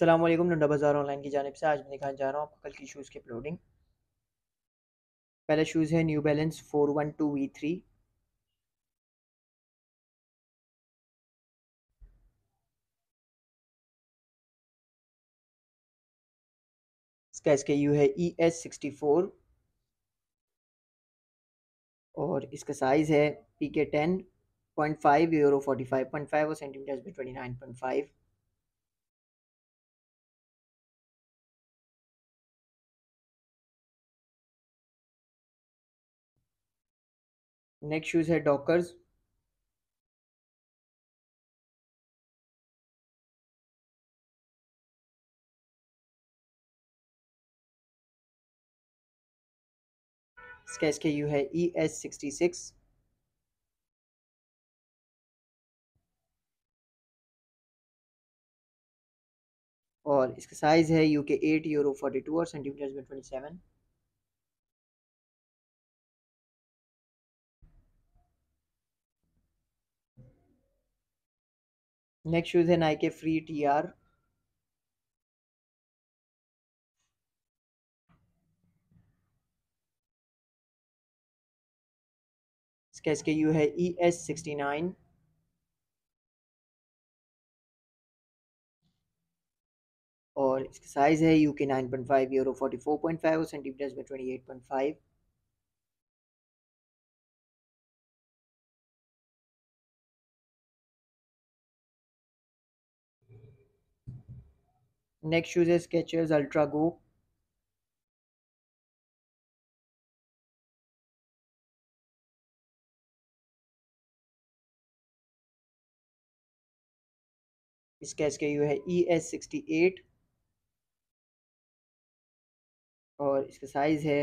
अल्लाम Landa Bazaar online की जानब से आज मैं दिखाने जा रहा हूँ आपको कल की शूज़ की अपलोडिंग पहला शूज़ है New Balance four one two V three इसका एस के यू है ई एस सिक्सटी फोर और इसका साइज़ है P K ten point five euro forty five point five और सेंटीमीटर्स में twenty nine point five next shoes है Dockers इसका S U है ई एस सिक्सटी सिक्स और इसका साइज़ है U K eight euro forty two और centimetres में ट्वेंटी सेवन नेक्स्ट शूज़ है नाइके फ्री टी आर इसका इसके यू है ई एस सिक्सटी नाइन और इसका साइज़ है U K nine point five euro forty four point five centimetres में twenty eight point five next shoes है Skechers ultra go इसका एस के यू है ई एस सिक्सटी एट और इसका size है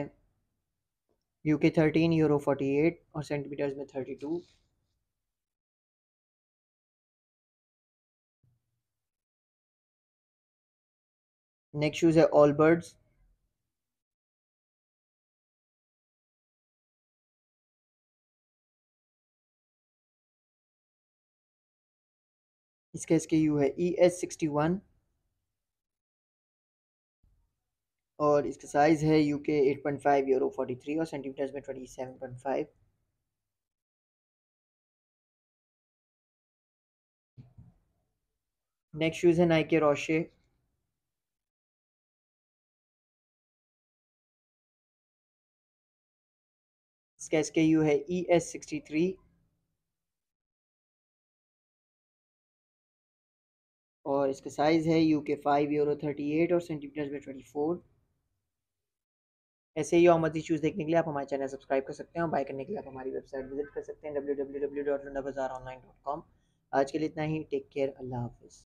U K thirteen euro forty eight और centimetres में thirty two next shoes है ऑल बर्ड्स इसका इसके यू है ई एस सिक्सटी वन और इसका साइज़ है U K eight point five euro forty three और सेंटीमीटर्स में twenty seven point five next shoes है नाइके रोशे इसका एस के यू है ई एस सिक्सटी थ्री और इसका साइज़ है U K five euro thirty eight और centimetre में ट्वेंटी फोर ऐसे ही और मजीद चूज़ देखने के लिए आप हमारे चैनल सब्सक्राइब कर सकते हैं और बाय करने के लिए आप हमारी वेबसाइट विज़िट कर सकते हैं W W W dot Landa Bazaar online dot com आज के लिए इतना ही। टेक केयर अल्लाह हाफिज़।